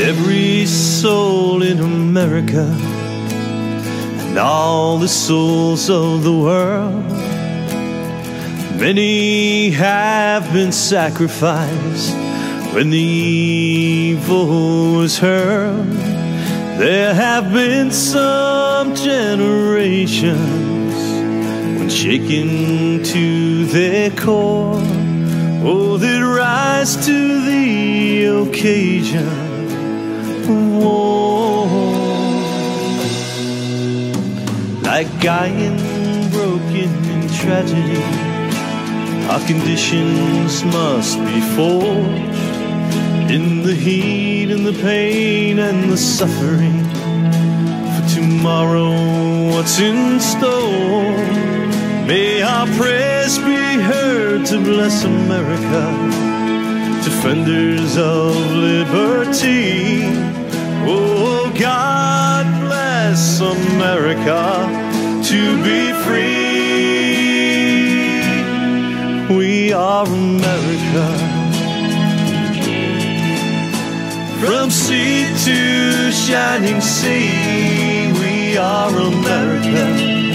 every soul in America and all the souls of the world. Many have been sacrificed when the evil was hurled. There have been some generations when shaken to their core. Oh, that rise to the occasion. Whoa. Like iron broken in tragedy, our conditions must be forged in the heat and the pain and the suffering. For tomorrow, what's in store? May our prayers be heard to bless America, defenders of liberty. Oh, God bless America to be free. We are America. From sea to shining sea, we are America.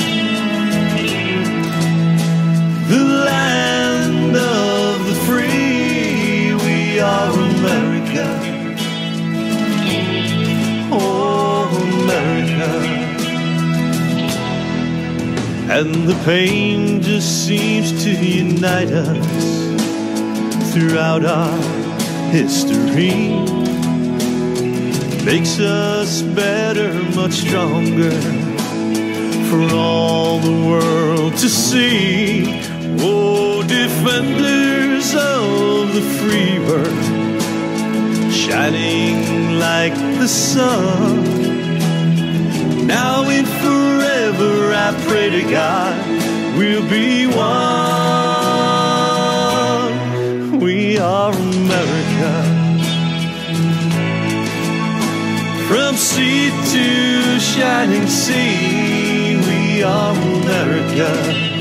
And the pain just seems to unite us throughout our history makes us better, much stronger for all the world to see. Oh, defenders of the free bird, shining like the sun. Now and forever, I pray to God, we'll be one. We are America. From sea to shining sea, we are America.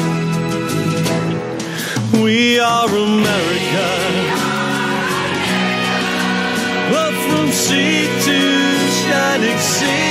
We are America. Well, from sea to shining sea,